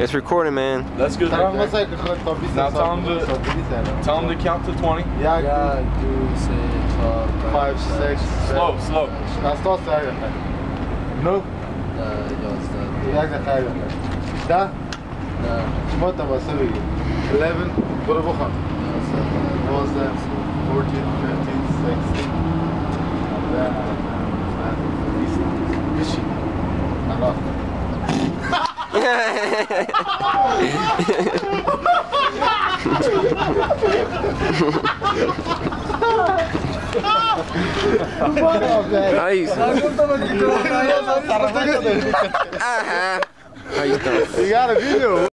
It's recording, man. That's good. Right now tell him to tell him to count to 20. Yeah, yeah, two, six, five, six. Slow, slow. Na sto stavio. No. Da, dosta. Jak da stavio? Da? Da. Smota vas ovi. 11, bora bohan. 12, 14, 15, 16. Da. Viši. Allah. Aí, isso. Aham. Aí então. Obrigado, o vídeo?